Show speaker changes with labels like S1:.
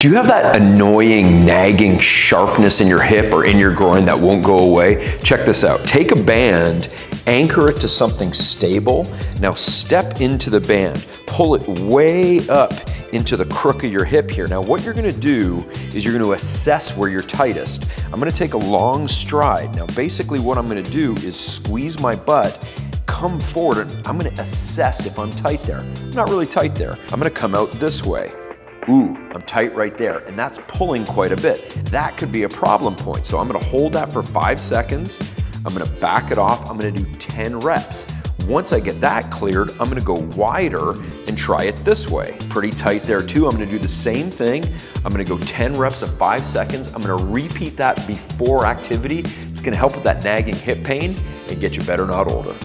S1: Do you have that annoying, nagging sharpness in your hip or in your groin that won't go away? Check this out. Take a band, anchor it to something stable. Now step into the band, pull it way up into the crook of your hip here. Now what you're gonna do is you're gonna assess where you're tightest. I'm gonna take a long stride. Now basically what I'm gonna do is squeeze my butt come forward and I'm gonna assess if I'm tight there. I'm not really tight there. I'm gonna come out this way ooh, I'm tight right there. And that's pulling quite a bit. That could be a problem point. So I'm gonna hold that for five seconds. I'm gonna back it off. I'm gonna do 10 reps. Once I get that cleared, I'm gonna go wider and try it this way. Pretty tight there too. I'm gonna do the same thing. I'm gonna go 10 reps of five seconds. I'm gonna repeat that before activity. It's gonna help with that nagging hip pain and get you better, not older.